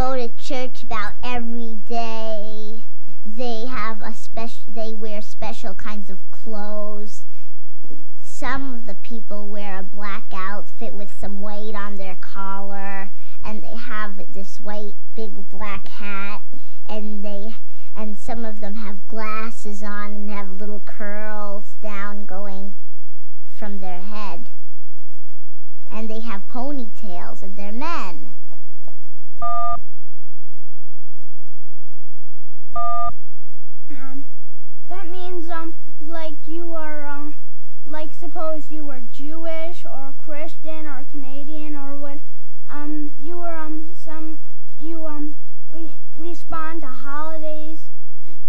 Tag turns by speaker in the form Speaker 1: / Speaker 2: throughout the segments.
Speaker 1: go to church about every day. They have a special. They wear special kinds of clothes. Some of the people wear a black outfit with some weight on their collar, and they have this white big black hat, and they and some of them have glasses on and have little curls down going from their head. And they have ponytails, and they're men.
Speaker 2: Um, that means um, like you are uh, like suppose you were Jewish or Christian or Canadian or what um you were um some you um re- respond to holidays.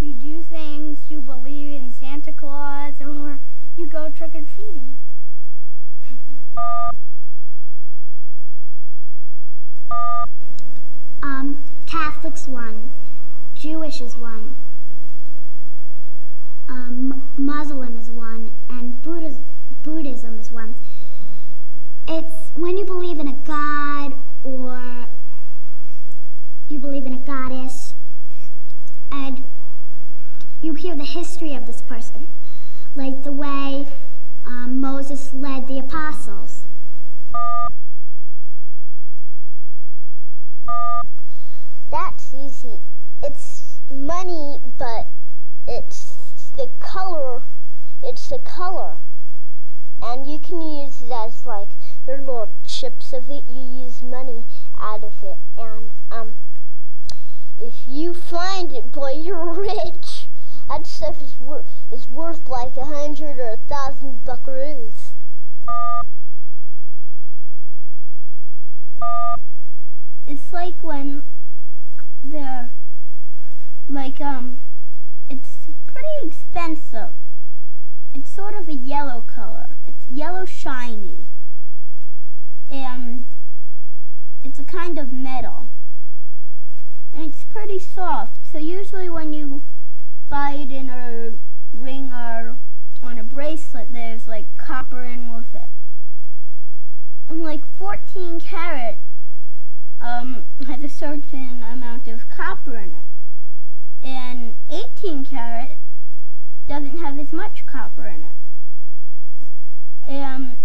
Speaker 2: You do things you believe in Santa Claus or you go trick or treating
Speaker 3: Um, Catholics one, Jewish is one, um, Muslim is one, and Buddhis- Buddhism is one. It's when you believe in a god or you believe in a goddess, and you hear the history of this person, like the way um, Moses led the apostles.
Speaker 1: That's easy. It's money, but it's the color. It's the color. And you can use it as like your little chips of it. You use money out of it. And um, if you find it, boy, you're rich. That stuff is, wor- is worth like a hundred or a thousand buckaroos.
Speaker 2: it's like when the like um it's pretty expensive. It's sort of a yellow color. It's yellow shiny. And it's a kind of metal. And it's pretty soft. So usually when you buy it in a ring or on a bracelet there's like copper in with it. And like 14 karat um, has a certain amount of copper in it. And 18 karat doesn't have as much copper in it. And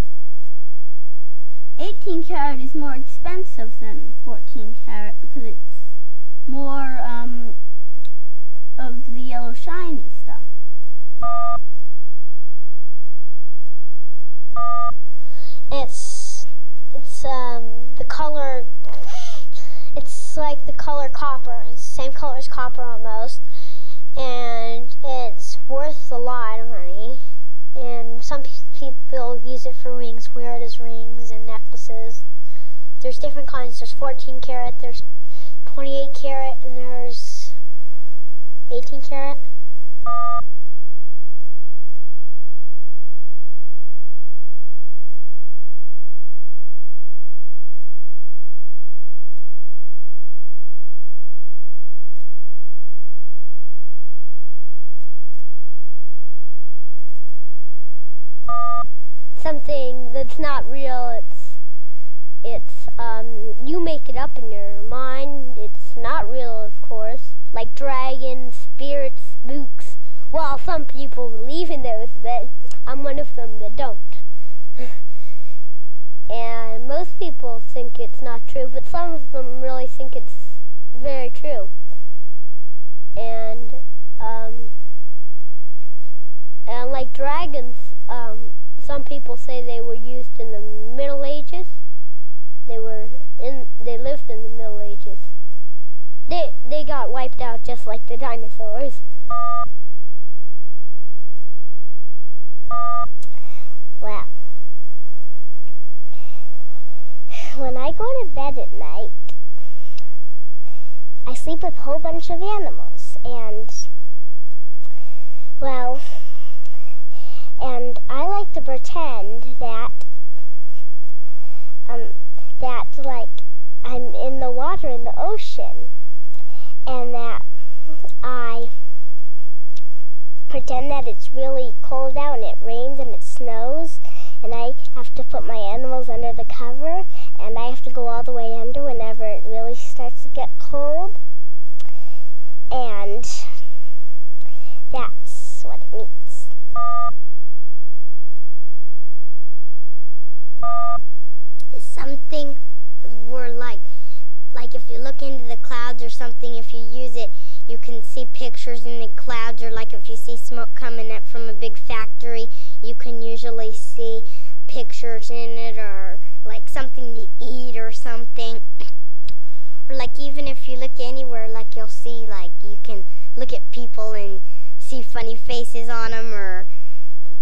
Speaker 2: 18 karat is more expensive than 14 karat because it's more um, of the yellow shiny stuff.
Speaker 1: It's it's um the color. It's like the color copper. It's the same color as copper almost, and it's worth a lot of money. And some pe- people use it for rings, wear it as rings and necklaces. There's different kinds. There's 14 karat. There's 28 karat, and there's 18 karat. Something that's not real. It's it's um you make it up in your mind. It's not real, of course. Like dragons, spirits, spooks. Well, some people believe in those, but I'm one of them that don't. and most people think it's not true, but some of them really think it's very true. And um and like dragons, um, some people say they were used in the Middle Ages. They were in. They lived in the Middle Ages. They they got wiped out just like the dinosaurs.
Speaker 3: Well, when I go to bed at night, I sleep with a whole bunch of animals, and well, and I like to pretend that um that like I'm in the water in the ocean, and that I pretend that it's really cold out and it rains and it snows and I have to put my animals under the cover
Speaker 4: and I have to go all the way under whenever it really starts to get cold. And that's what it means. Something where like like if you look into the clouds or something, if you use it, you can see pictures in the clouds or like if you see smoke coming up from a big factory, you can usually see pictures in it or like something to eat or something. or like even if you look anywhere, like you'll see like you can look at people and see funny faces on them or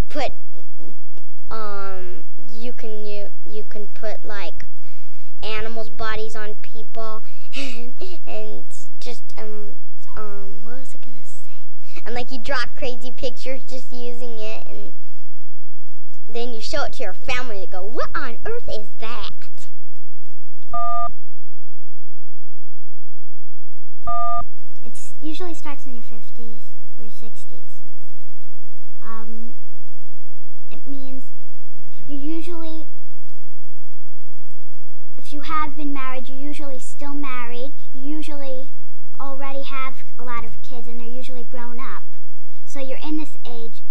Speaker 4: put um you can you you can put like animals bodies on people and just um um what was I gonna say and like you draw crazy pictures just using it and then you show it to your family and go what on earth is that
Speaker 3: It usually starts in your 50s or your 60s. Um, it means you usually, if you have been married, you're usually still married. You usually already have a lot of kids and they're usually grown up. So you're in this age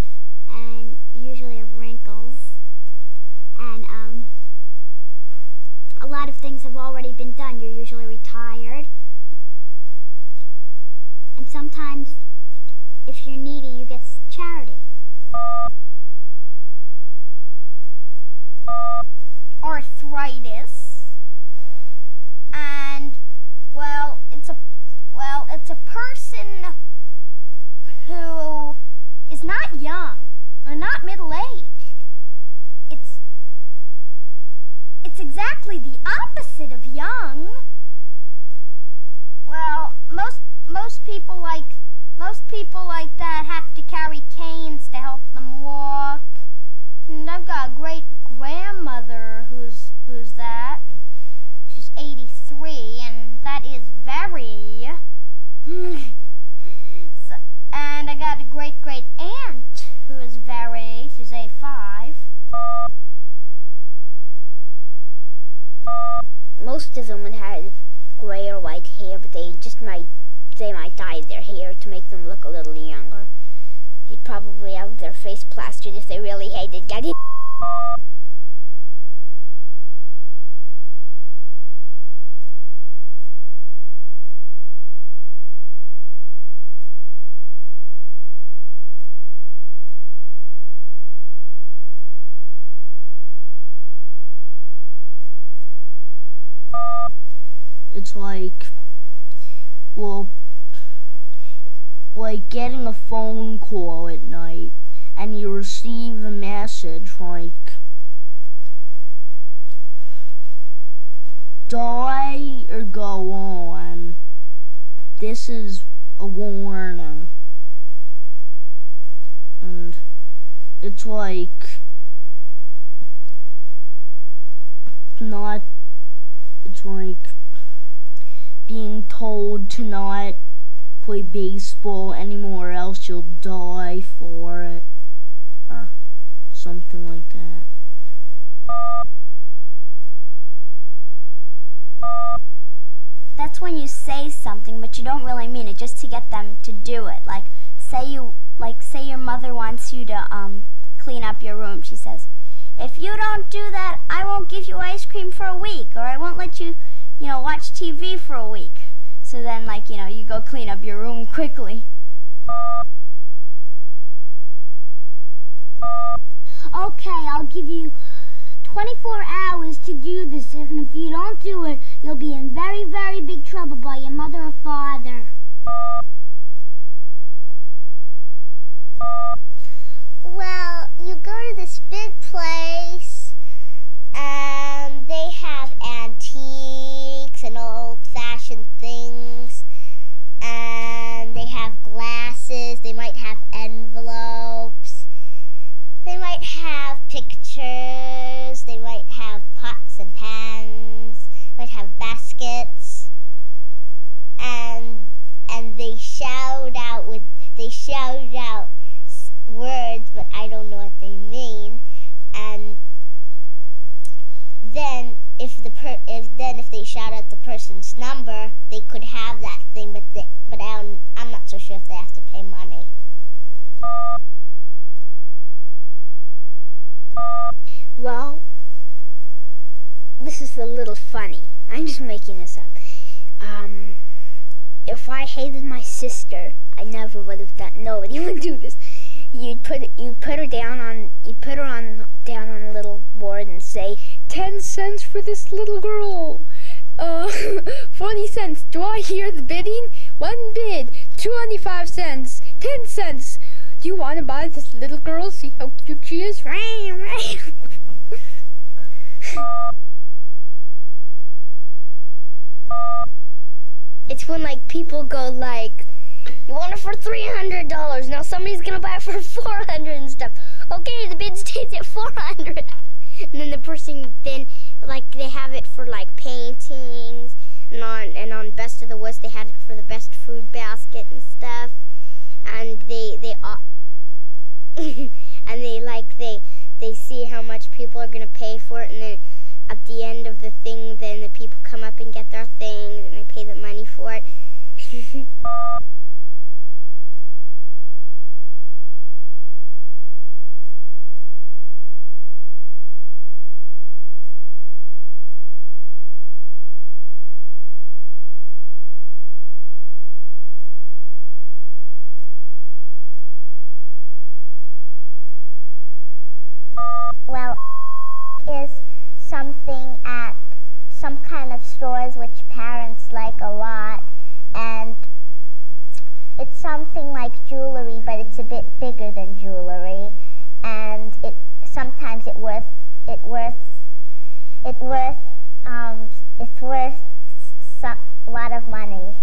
Speaker 3: and usually have wrinkles and um, a lot of things have already been done. You're usually retired. And sometimes, if you're needy, you get charity.
Speaker 5: Arthritis. And well it's a well it's a person who is not young or not middle-aged. It's it's exactly the opposite of young. Well most most people like most people like that have to carry canes to help them walk and I've got a great grandmother who's who's that. She's 83, and that is very. so, and I got a great great aunt who is very. She's 85.
Speaker 4: most of them would have gray or white hair, but they just might they might dye their hair to make them look a little younger. They'd probably have their face plastered if they really hated getting.
Speaker 6: It's like, well, like getting a phone call at night and you receive a message like, die or go on. This is a warning. And it's like, not, it's like being told to not play baseball anymore else you'll die for it or something like that
Speaker 3: That's when you say something, but you don't really mean it, just to get them to do it. Like, say you, like, say your mother wants you to um, clean up your room. She says, "If you don't do that, I won't give you ice cream for a week, or I won't let you, you know, watch TV for a week." So then, like, you know, you go clean up your room quickly. Okay, I'll give you 24 hours to do this, and if you don't do it, you'll be in very, very big trouble by your mother or father.
Speaker 7: Well, you go to this big place, and they have antiques and old-fashioned things, and they have glasses. They might have envelopes. They might have pictures. They might have pots and pans. Might have baskets, and and they shout out with they shout out s- words, but I don't know what they mean. And then if the per person's number, they could have that thing, but they, but I'm, I'm not so sure if they have to pay money.
Speaker 8: Well, this is a little funny. I'm just making this up. Um, if I hated my sister, I never would have done. Nobody would do this. You'd put you put her down on you put her on down on a little board and say ten cents for this little girl. Uh, forty cents. Do I hear the bidding? One bid. Twenty-five cents. Ten cents. Do you want to buy this little girl? See how cute she is. it's when like people go like, you want it for three hundred dollars. Now somebody's gonna buy it for four hundred and stuff. Okay, the bid stays at four hundred. And then the person then like they have it for like paintings and on and on Best of the West they had it for the best food basket and stuff. And they they uh, and they like they they see how much people are gonna pay for it and then at the end of the thing then the people come up and get their things and they pay the money for it.
Speaker 7: Well, is something at some kind of stores which parents like a lot, and it's something like jewelry, but it's a bit bigger than jewelry, and it sometimes it worth it worth it worth um, it's worth a lot of money.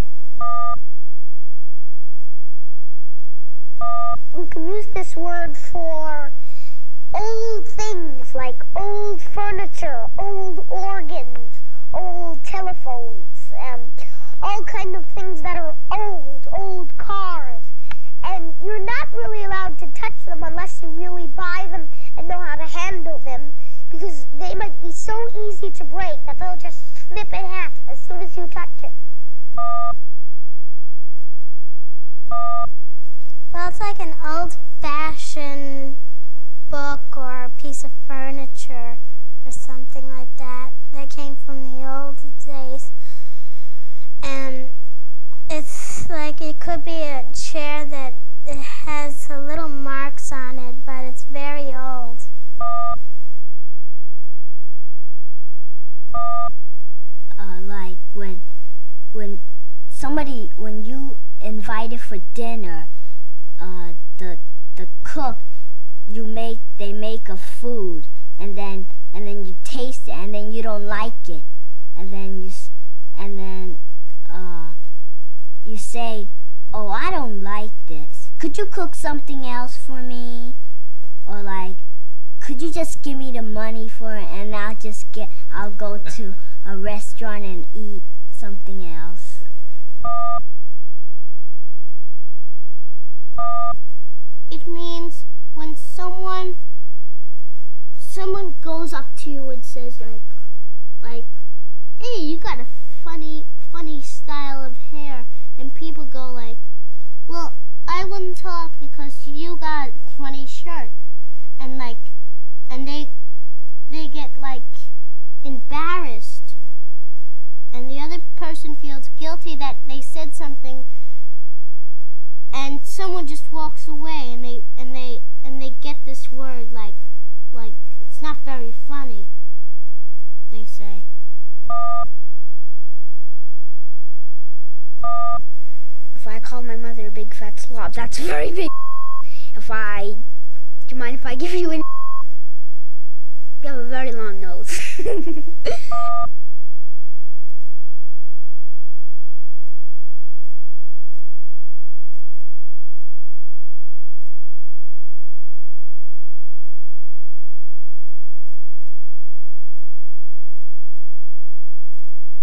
Speaker 9: You can use this word for old things like old furniture, old organs, old telephones, and all kind of things that are old, old cars. And you're not really allowed to touch them unless you really buy them and know how to handle them because they might be so easy to break that they'll just snip in half as soon as you touch it.
Speaker 3: Well, it's like an old-fashioned book or a piece of furniture or something like that that came from the old days. And it's like it could be a chair that it has a little marks on it, but it's very old.
Speaker 10: uh, like when when somebody when you invited for dinner, uh, the the cook you make they make a food and then and then you taste it and then you don't like it and then you s- and then uh, you say, "Oh, I don't like this. Could you cook something else for me?" Or like, "Could you just give me the money for it and I'll just get I'll go to a restaurant and eat something else?"
Speaker 4: It means when someone someone goes up to you and says like like hey you got a funny funny style of hair. And people go like well I wouldn't talk because you got funny shirt. And like and they they get like embarrassed. And the other person feels guilty that they said something and someone just walks away and they and they and they get this word like like it's not very funny they say
Speaker 8: If I call my mother a big fat slob, that's very big. If I, do you mind if I give you an? You have a very long nose.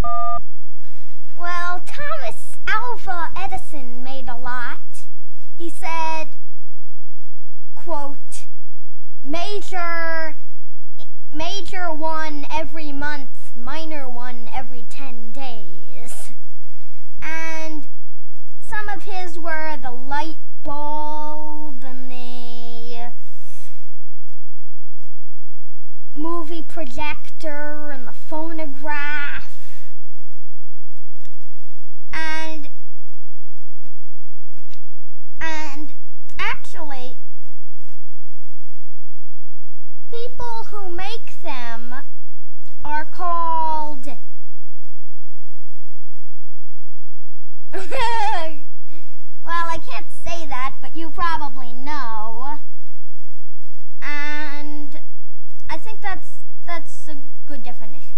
Speaker 3: Well, Thomas Alva Edison made a lot. He said, quote, major, major one every month,
Speaker 4: minor one every 10 days. And some of his were the light bulb and the movie projector and the phonograph. And and actually people who make them are called well, I can't say that, but you probably know. And I think that's that's a good definition.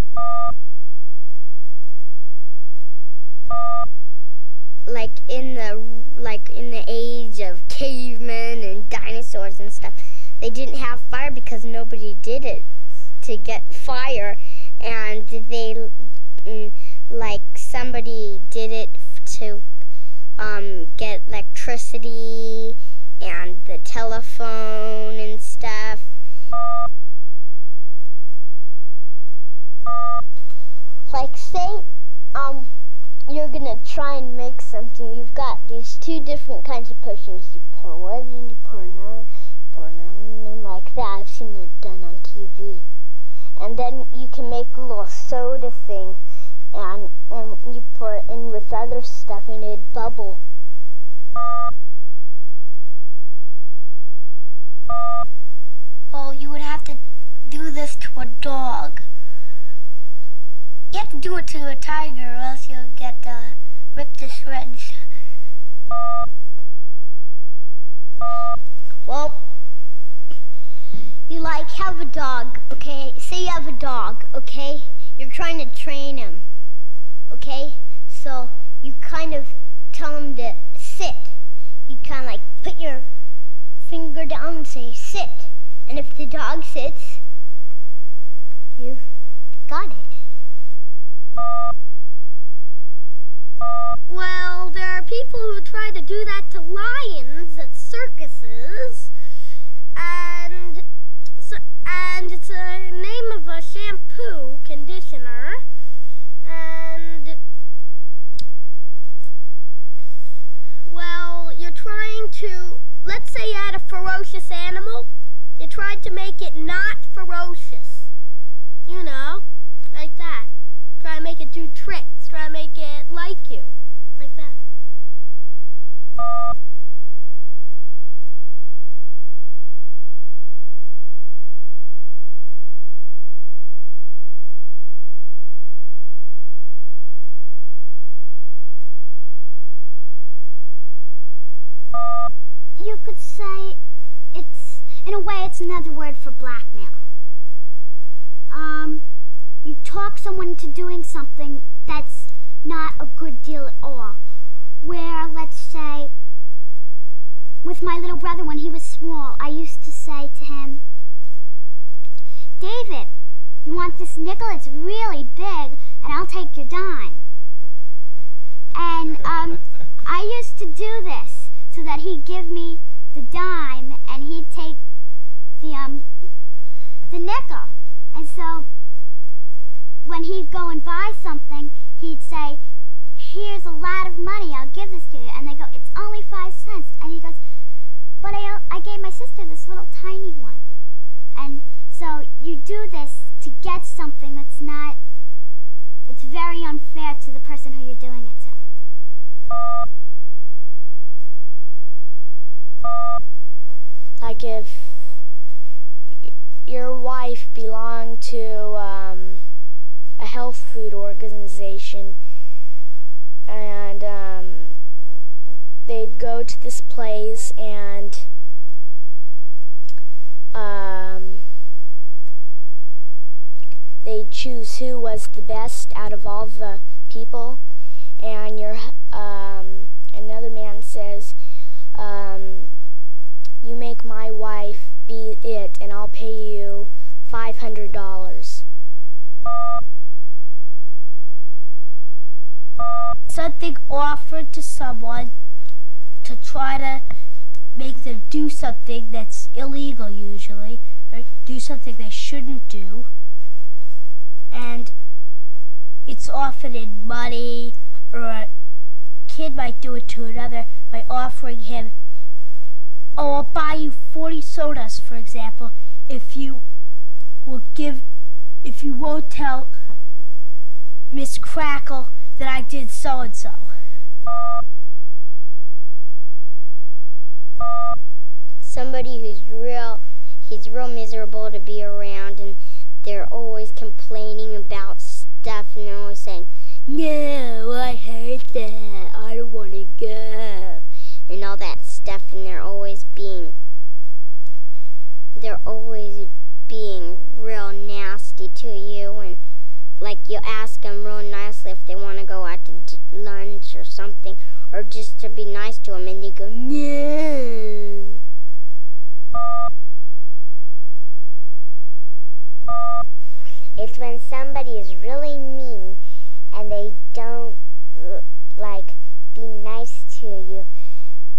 Speaker 9: like in the like in the age of cavemen and dinosaurs and stuff they didn't have fire because nobody did it to get fire and they mm, like somebody did it to um, get electricity and the telephone and stuff
Speaker 7: Like say, um, you're gonna try and make something. You've got these two different kinds of potions. You pour you pour another, you pour another, and like that. I've seen it done on TV. And then you can make a little soda thing, and, and you pour it in with other stuff, and it'd bubble.
Speaker 8: Well, you would have to do this to a dog. You have to do it to a tiger, or else you'll get uh, ripped to shreds.
Speaker 7: Well, you like have a dog, okay? Say you have a dog, okay? You're trying to train him, okay? So you kind of tell him to sit. You kind of like put your finger down and say sit. And if the dog sits, you've got it.
Speaker 4: Well, there are people who try to do that to lions at circuses, and so, and it's a name of a shampoo conditioner, and well, you're trying to let's say you had a ferocious animal, you tried to make it not ferocious, you know, like that. Try to make it do tricks. Try to make it like you. Like that.
Speaker 3: You could say it's, in a way, it's another word for blackmail. Um, you talk someone into doing something that's not a good deal at all. Where, let's say, with my little brother when he was small, I used to say to him, David, you want this nickel? It's really big, and I'll take your dime. And um, I used to do this so that he'd give me the dime and he'd take the um the nickel. And so when he'd go and buy something, he'd say, "Here's a lot of money. I'll give this to you." And they go, "It's only five cents." And he goes, "But I I gave my sister this little tiny one." And so you do this to get something that's not. It's very unfair to the person who you're doing it to.
Speaker 6: Like if your wife belonged to um, a health food organization and um, they'd go to this place and um, they'd choose who was the best out of all the people and your um, another man says um, you make my wife be it and I'll pay you $500.
Speaker 4: Something offered to someone to try to make them do something that's illegal usually, or do something they shouldn't do. And
Speaker 11: it's often in money, or a kid might do it to another by offering him, oh, I'll buy you 40 sodas, for example, if you will give, if you won't tell Miss Crackle that I did so and so.
Speaker 4: Somebody who's real, he's real miserable to be around, and they're always complaining about stuff, and they're always saying, "No, I hate that. I don't want to go," and all that stuff, and they're always being, they're always being real nasty to you, and like you ask them real nicely if they want to go out to d- lunch or something, to be nice to them, and they go, "No." It's when somebody is really mean and they don't like be nice to you.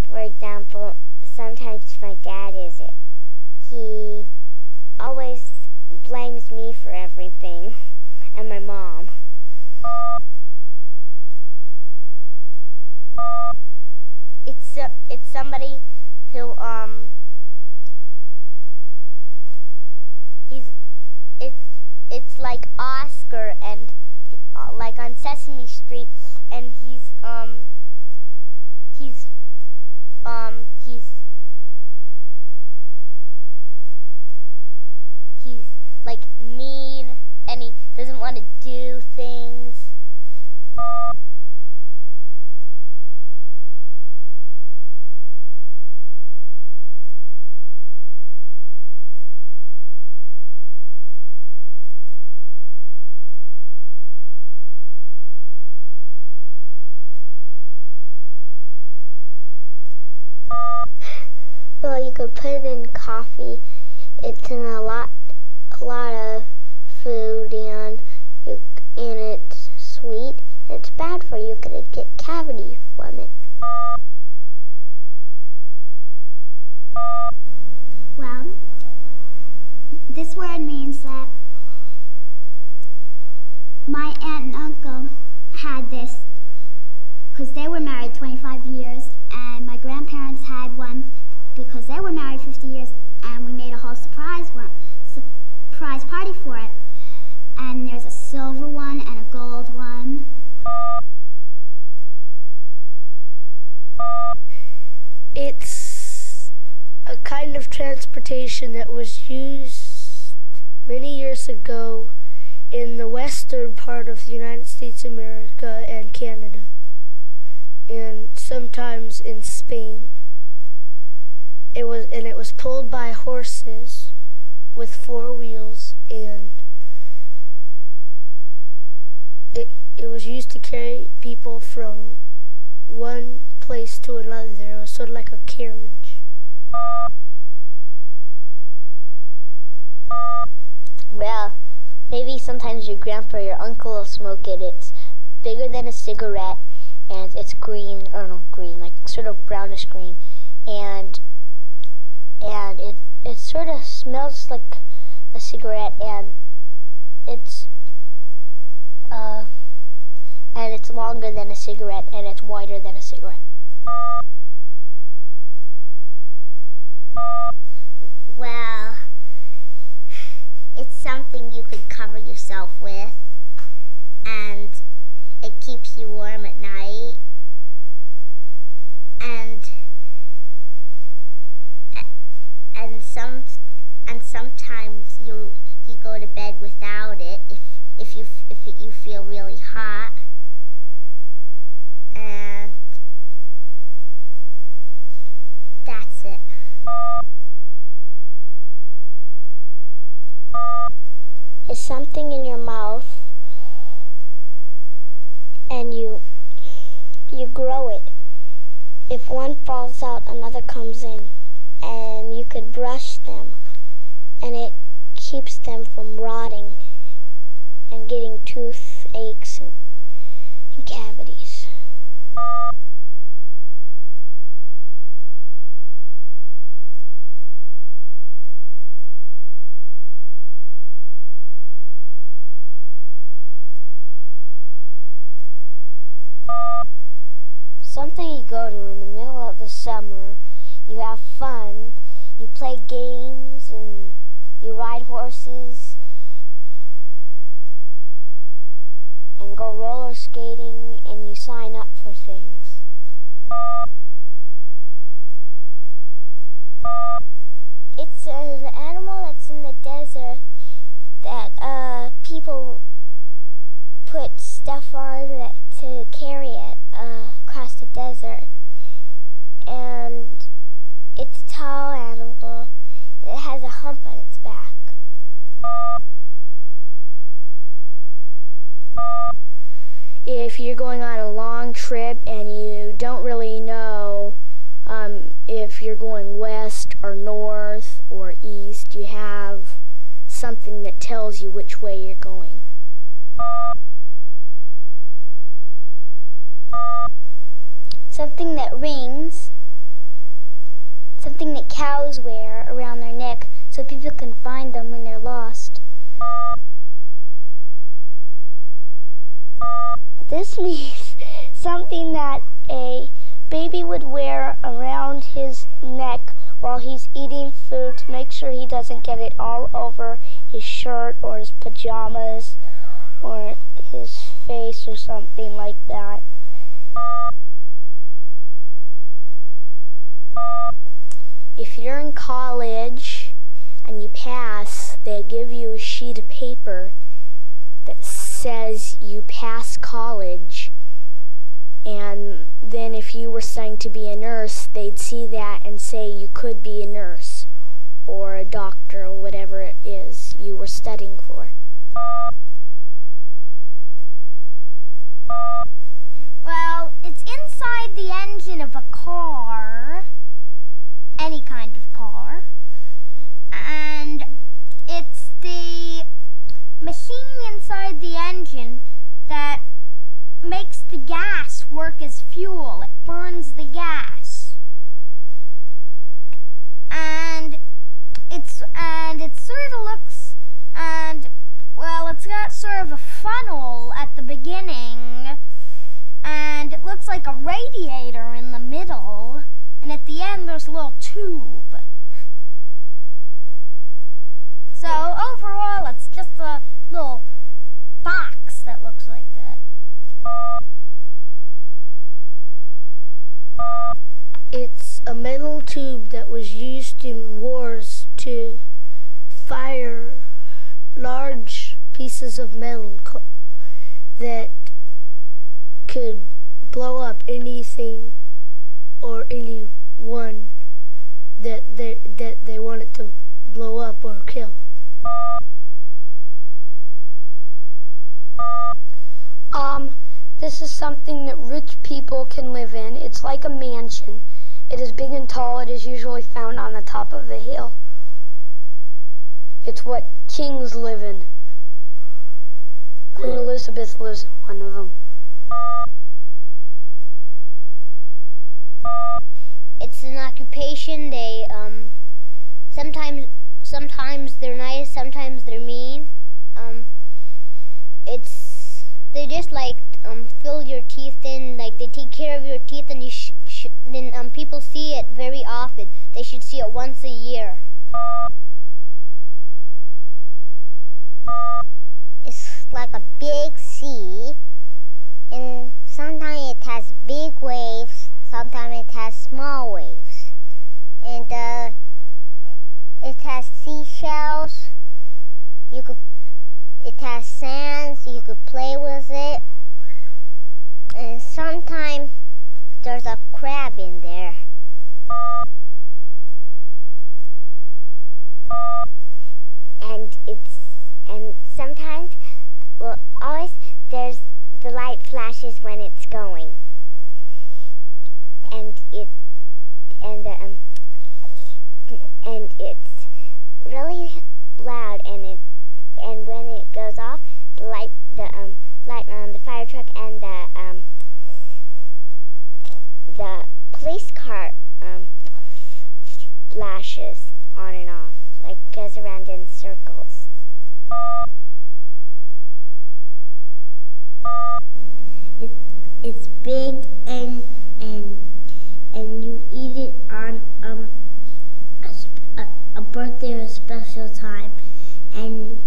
Speaker 4: For example, sometimes my dad is it. He always blames me for everything and my mom. It's uh, it's somebody who um he's it's it's like Oscar and uh, like on Sesame Street and he's um he's um he's he's like mean and he doesn't want to do things Well, you could put it in coffee. It's in a lot, a lot of food, and you and it's sweet. It's bad for you. Could get cavity from it.
Speaker 3: Well, this word means that my aunt and uncle had this because they were married 25 years, and my grandparents had one because they were married 50 years, and we made a whole surprise one, surprise party for it. And there's a silver one and a gold one.
Speaker 6: It's a kind of transportation that was used many years ago in the western part of the United States of America and Canada, and sometimes in Spain. It was and it was pulled by horses with four wheels and it it was used to carry people from one place to another. It was sort of like a carriage.
Speaker 4: Well, maybe sometimes your grandpa or your uncle will smoke it. It's bigger than a cigarette, and it's green, or no, green, like sort of brownish green, and and it it sort of smells like a cigarette, and it's uh, and it's longer than a cigarette, and it's wider than a cigarette.
Speaker 7: Well, it's something you could cover yourself with, and it keeps you warm at night. And and some and sometimes you you go to bed without it if if you if it, you feel really hot. And that's it.
Speaker 4: is something in your mouth and you you grow it. If one falls out, another comes in could brush them and it keeps them from rotting and getting tooth aches and, and cavities.
Speaker 7: Something you go to in the middle of the summer, you have fun, you play games and you ride horses and go roller skating and you sign up for things. It's an animal that's in the desert that uh, people put stuff on that to carry it uh, across the desert. And it's a tall animal. It has a hump on its back.
Speaker 6: If you're going on a long trip and you don't really know um, if you're going west or north or east, you have something that tells you which way you're going.
Speaker 4: Something that rings. Something that cows wear around their neck so people can find them when they're lost.
Speaker 7: This means something that a baby would wear around his neck while he's eating food to make sure he doesn't get it all over his shirt or his pajamas or his face or something like that.
Speaker 6: If you're in college and you pass, they give you a sheet of paper that says you pass college. And then if you were studying to be a nurse, they'd see that and say you could be a nurse or a doctor or whatever it is you were studying for.
Speaker 4: Well, it's inside the engine of a car, any kind of car, and it's the machine inside the engine that makes the gas work as fuel. It burns the gas. And it's and it sort of looks and well, it's got sort of a funnel at the beginning and it looks like a radiator in the middle and at the end there's a little tube. So overall it's just a little box that looks like that.
Speaker 12: It's a metal tube that was used in wars to fire large pieces of metal that could blow up anything or anyone that they, that they wanted to blow up or kill.
Speaker 13: Um, this is something that rich people can live in. It's like a mansion. It is big and tall. It is usually found on the top of a hill. It's what kings live in. Queen Elizabeth lives in one of them.
Speaker 7: It's an occupation. They um sometimes sometimes they're nice, sometimes they're mean. Um it's they just like um fill your teeth in, like they take care of your teeth and you then um people see it very often. They should see it once a year.
Speaker 4: It's like a big sea and sometimes it has big waves, sometimes it has small waves. And uh, it has seashells. You could it has sands, you could play with it. And sometimes there's a crab in there.
Speaker 7: and it's and sometimes well always there's the light flashes when it's going and it and um and it's really loud and it and when it goes off the light the um light on the fire truck and the um the police car um flashes on and off like goes around in circles.
Speaker 4: It, it's big and and
Speaker 7: eat it on um, a, a, a birthday or a special time, and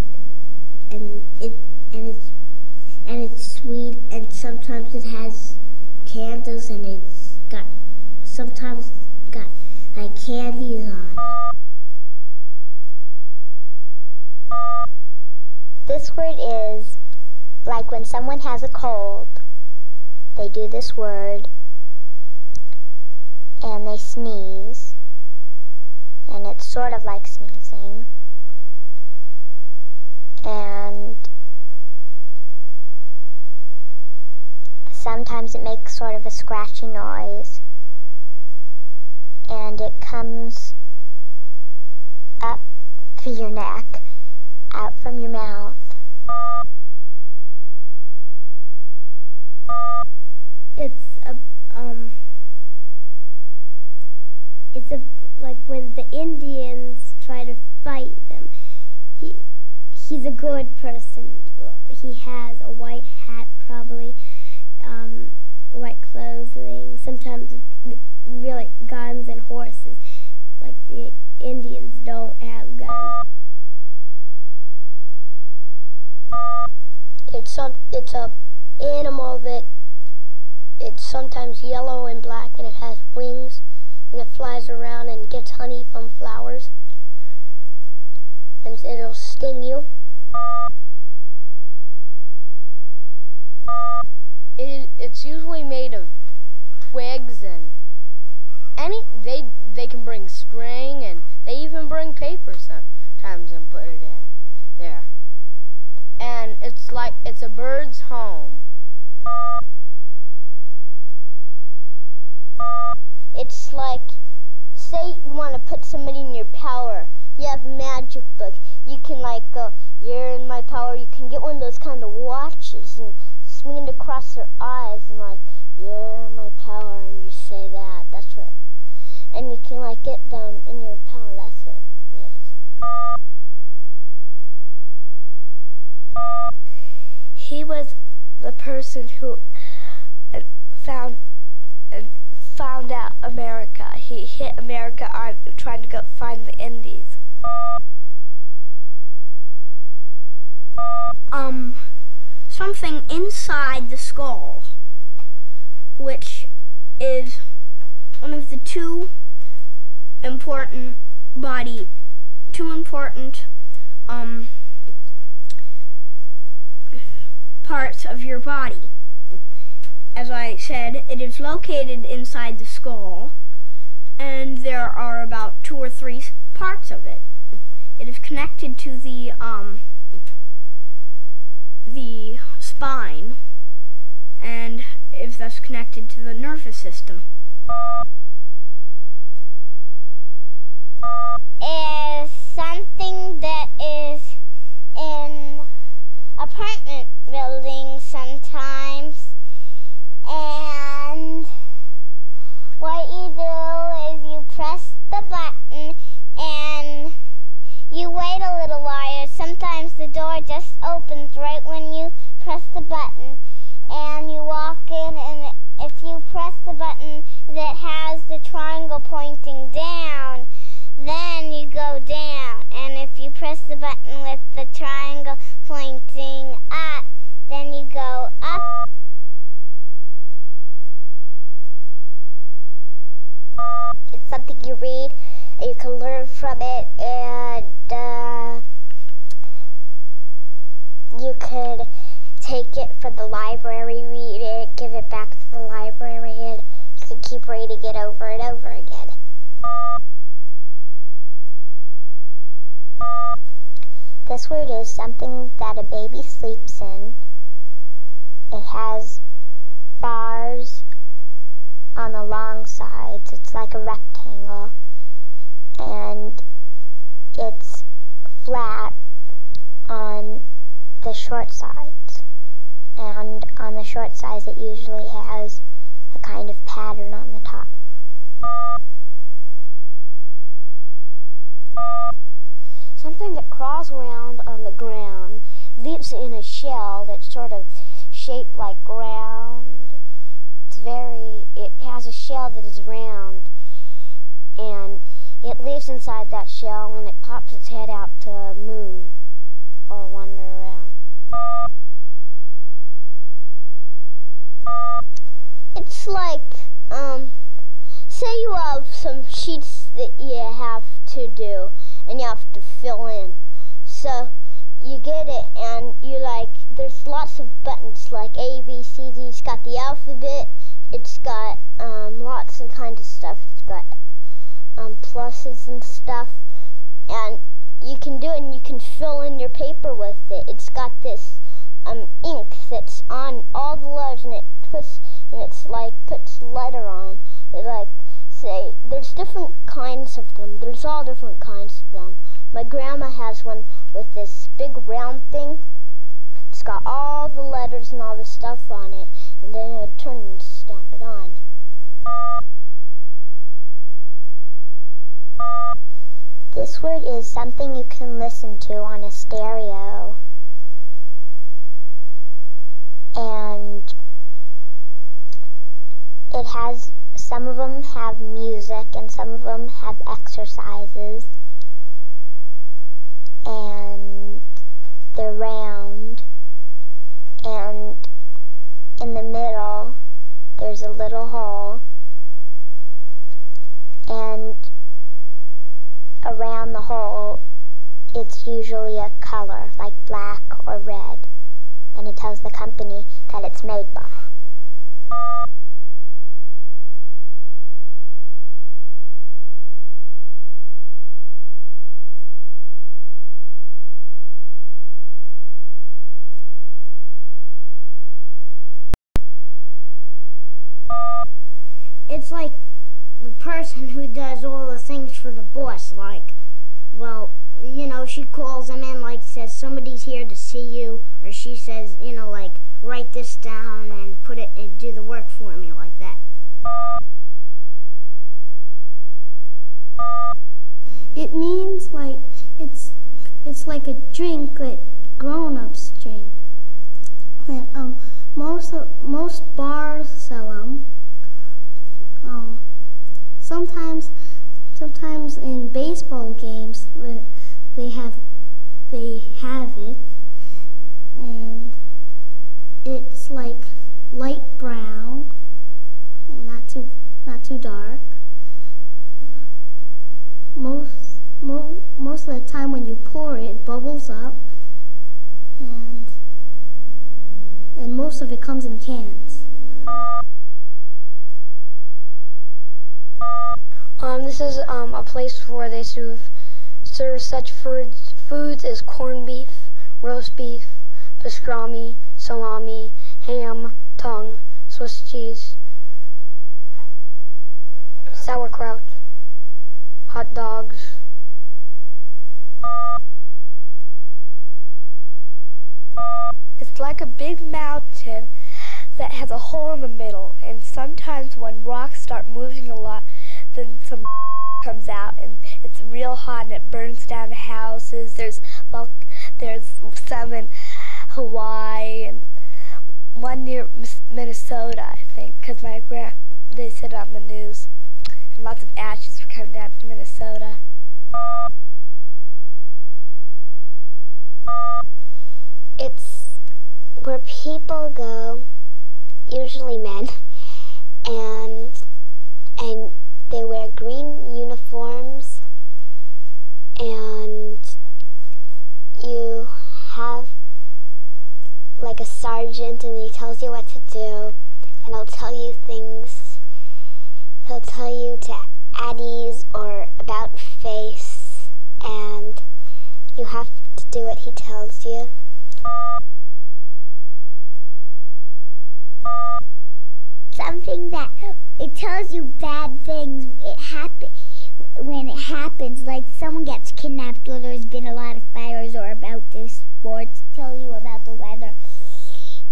Speaker 7: and it and it's and it's sweet, and sometimes it has candles, and it's got sometimes got like candies on.
Speaker 9: This word is like when someone has a cold, they do this word and they sneeze, and it's sort of like sneezing. And sometimes it makes sort of a scratchy noise, and it comes up through your neck, out from your mouth.
Speaker 1: It's a um. It's a like when the Indians try to fight them. He he's a good person. He has a white hat, probably, um, white clothing. Sometimes really guns and horses. Like the Indians don't have guns.
Speaker 14: It's some. It's a animal that. It's sometimes yellow and black, and it has wings, and it flies around and gets honey from flowers, and it'll sting you.
Speaker 6: It, it's usually made of twigs and any they they can bring string and they even bring paper sometimes and put it in there. And it's like it's a bird's home.
Speaker 9: It's like, say you want to put somebody in your power. You have a magic book. You can like go, you're in my power. You can get one of those kind of watches and swing it across their eyes and like, you're in my power, and you say that. That's what. And you can like get them in your power. That's what it is.
Speaker 15: He was the person who uh, found uh, found out America. He hit America on trying to go find the Indies.
Speaker 16: um, something inside the skull, which is one of the two important body, two important um, parts of your body. As I said, it is located inside the skull, and there are about two or three parts of it. It is connected to the um, the spine, and is thus connected to the nervous system.
Speaker 7: is something that is in apartment buildings sometimes. And what you do is you press the button and you wait a little while. Sometimes the door just opens right when you press the button. And you walk in and if you press the button that has the triangle pointing down, then you go down. And if you press the button with the triangle pointing up, then you go up.
Speaker 9: It's something you read and you can learn from it, and uh, you could take it from the library, read it, give it back to the library, and you can keep reading it over and over again. This word is something that a baby sleeps in. It has bars on the long sides. It's like a rectangle. And it's flat on the short sides. And on the short sides, it usually has a kind of pattern on the top.
Speaker 4: Something that crawls around on the ground, lives in a shell that's sort of shaped like round. Very, it has a shell that is round and it lives inside that shell and it pops its head out to move or wander around.
Speaker 9: It's like, um, say you have some sheets that you have to do and you have to fill in. So you get it and you like, there's lots of buttons like A, B, C, D. It's got the alphabet. It's got um, lots of kinds of stuff. It's got um, pluses and stuff. And you can do it and you can fill in your paper with it. It's got this um, ink that's on all the letters and it twists and it's like puts letter on. It like say there's different kinds of them. There's all different kinds of them. My grandma has one with this big round thing. It's got all the letters and all the stuff on it, and then it would turn and stamp it on. This word is something you can listen to on a stereo. And it has, some of them have music and some of them have exercises. And they're round. And in the middle, there's a little hole. And around the hole, it's usually a color, like black or red. And it tells the company that it's made by.
Speaker 17: It's like the person who does all the things for the boss. Like, well, you know, she calls him in, like, says, somebody's here to see you. Or she says, you know, like, write this down and put it and do the work for me, like that.
Speaker 18: It means like it's it's like a drink that grown-ups drink. And, um, most most bars sell them. Um, sometimes sometimes in baseball games they have they have it, and it's like light brown, not too not too dark. Most mo- most of the time when you pour it, it bubbles up, and and most of it comes in cans.
Speaker 13: Um, this is um, a place where they serve, serve such foods, foods as corned beef, roast beef, pastrami, salami, ham, tongue, Swiss cheese, sauerkraut, hot dogs.
Speaker 16: It's like a big mountain that has a hole in the middle, and sometimes when rocks start moving a lot, then some comes out, and it's real hot, and it burns down houses. There's there's some in Hawaii and one near Minnesota, I think, because my grand they said it on the news, and lots of ashes were coming down to Minnesota.
Speaker 9: It's where people go, usually men, and and they wear green uniforms and you have like a sergeant and he tells you what to do and he'll tell you things he'll tell you to ease or about face and you have to do what he tells you something that it tells you bad things it happen when it happens like someone gets kidnapped or there's been a lot of fires or about the sports tell you about the weather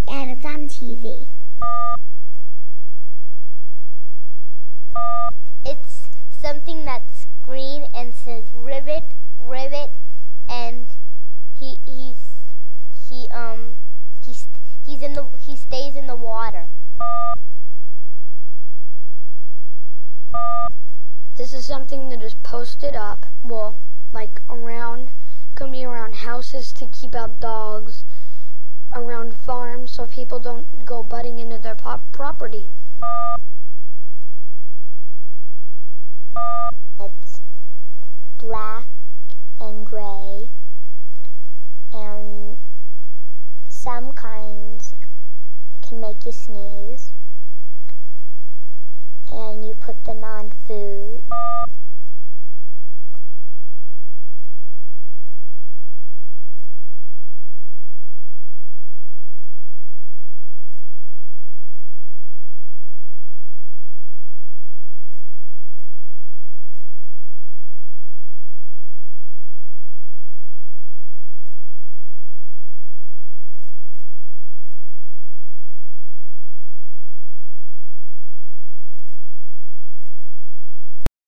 Speaker 9: and it's on TV
Speaker 4: It's something that's green and says rivet, rivet, and he he's he um he's he's in the he stays in the water.
Speaker 13: This is something that is posted up, well, like around, could be around houses to keep out dogs, around farms so people don't go butting into their property.
Speaker 9: It's black and gray, and some kinds can make you sneeze, and you put them on food.